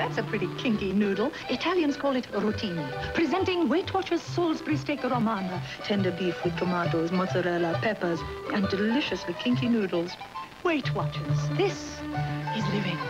That's a pretty kinky noodle. Italians call it rotini. Presenting Weight Watchers Salisbury Steak Romana. Tender beef with tomatoes, mozzarella, peppers, and deliciously kinky noodles. Weight Watchers. This is living.